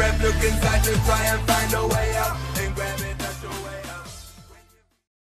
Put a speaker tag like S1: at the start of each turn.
S1: rep, look inside to try and find a way.